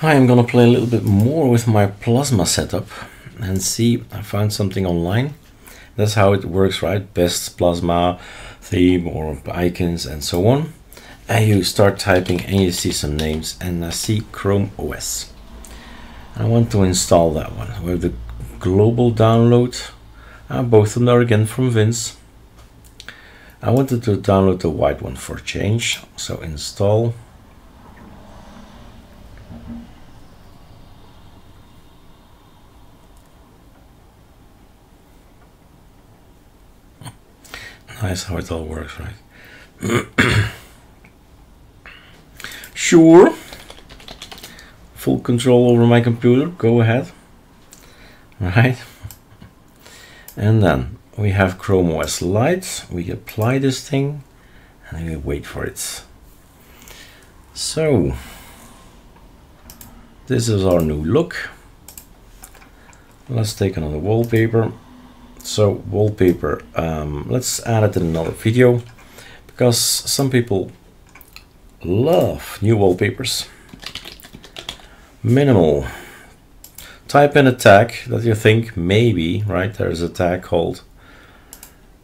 Hi, I'm gonna play a little bit more with my plasma setup and see I found something online. That's how it works, right? Best plasma theme or icons and so on. And you start typing and you see some names and I see Chrome OS. I want to install that one. We have the global download. Uh, both of them are again from Vince. I wanted to download the white one for change. So install. Nice how it all works, right? sure. Full control over my computer. Go ahead. Right. And then we have Chrome OS lights. We apply this thing and we wait for it. So this is our new look. Let's take another wallpaper. So wallpaper um, let's add it in another video because some people love new wallpapers. Minimal. Type in a tag that you think maybe right there's a tag called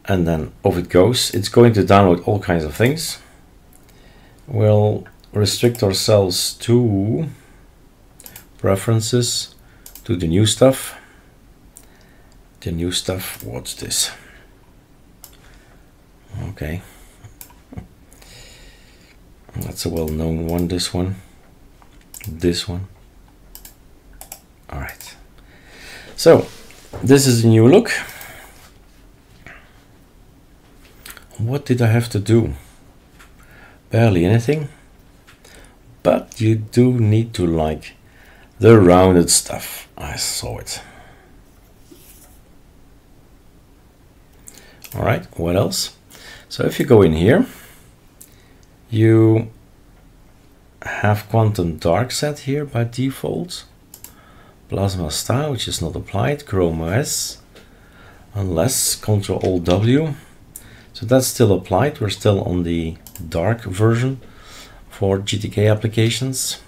and then off it goes. It's going to download all kinds of things. We'll restrict ourselves to preferences to the new stuff the new stuff. What's this? Okay. That's a well-known one, this one. This one. All right. So, this is a new look. What did I have to do? Barely anything. But you do need to like the rounded stuff. I saw it. all right what else? So if you go in here you have Kvantum dark set here by default. Plasma style which is not applied. Chrome os unless control alt w. So that's still applied. We're still on the dark version for gtk applications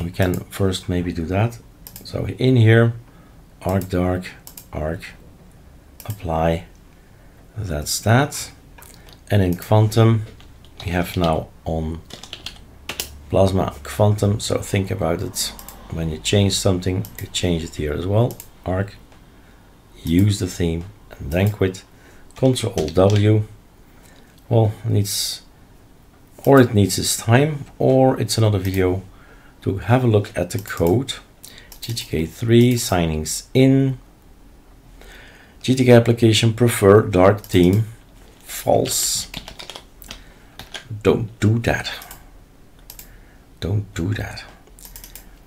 we can first maybe do that. So in here arc dark arc apply that's that and in Kvantum we have now on plasma Kvantum. So think about it. When you change something you change it here as well. Arc use the theme and then quit. Control W. Well it needs or it needs its time or it's another video to have a look at the code GTK3 signings in GTK application prefer dark theme false. Don't do that. Don't do that.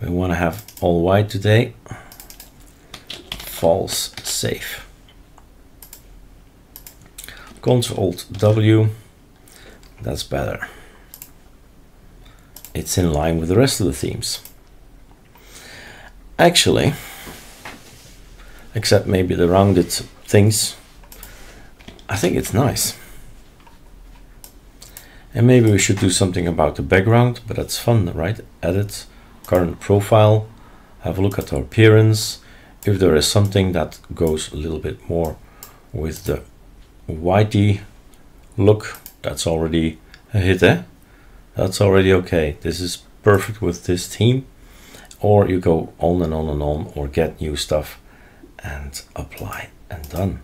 We want to have all white today. False safe. Ctrl Alt W. That's better. It's in line with the rest of the themes. Actually, except maybe the rounded things. I think it's nice. And maybe we should do something about the background, but that's fun, right? Edit, current profile, have a look at our appearance. If there is something that goes a little bit more with the whitey look, that's already a hit, eh? That's already okay. This is perfect with this theme. Or you go on and on and on, or get new stuff and apply and done.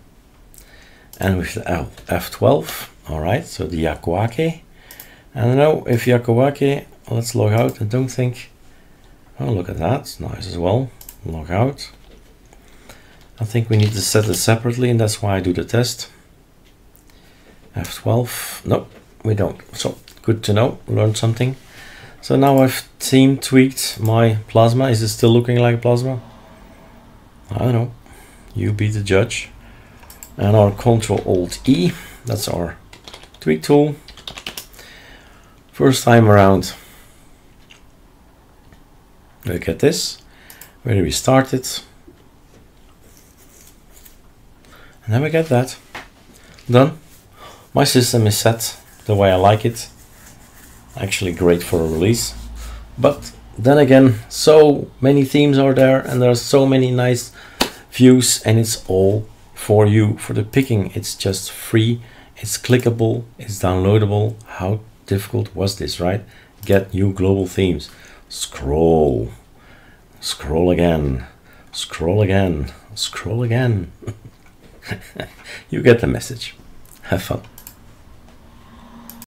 And with the F12, all right, so the Yakuake. And now if Yakuake, let's log out and don't think, oh, look at that, nice as well. Log out. I think we need to set it separately and that's why I do the test. F12, no, we don't. So good to know, learned something. So now I've team tweaked my plasma. Is it still looking like plasma? I don't know. You be the judge. And our control alt E that's our tweak tool. First time around. Look at this. Where do we started and then we get that. Done. My system is set the way I like it actually great for a release but then again, so many themes are there and there are so many nice views and it's all for you for the picking. It's just free, it's clickable, it's downloadable. How difficult was this, right? Get new global themes. Scroll, scroll again, scroll again, scroll again. you get the message. Have fun.